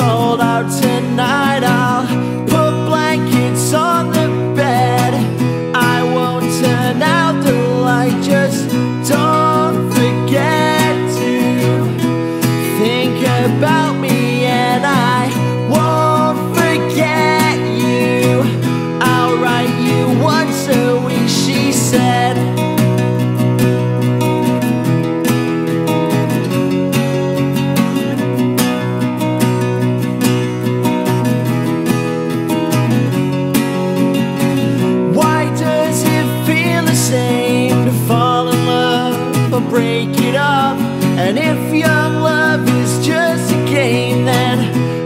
called out break it off. And if young love is just a game, then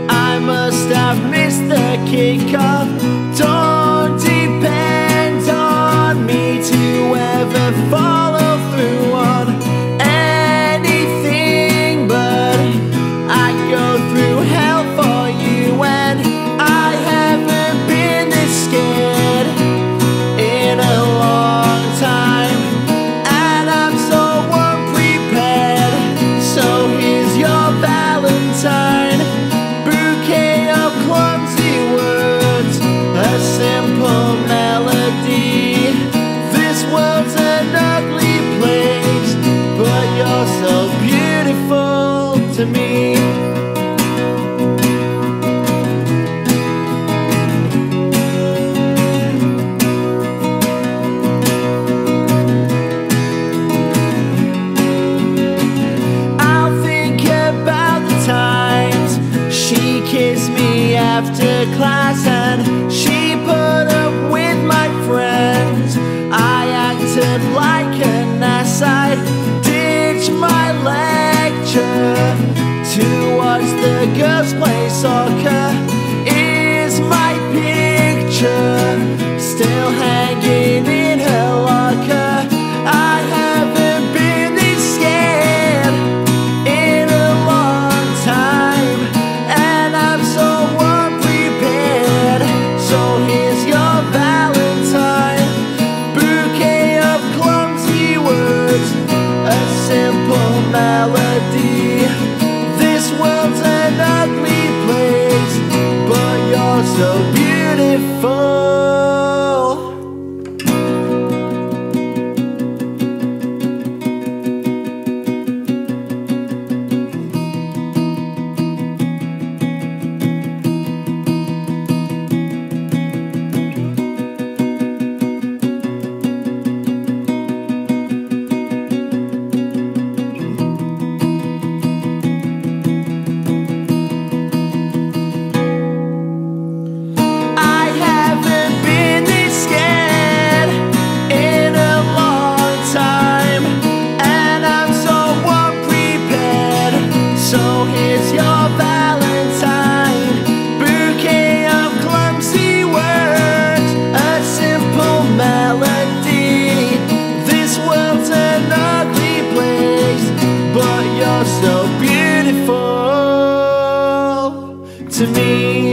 I must have missed the kickoff. Don't depend on me to ever fall. after class to me.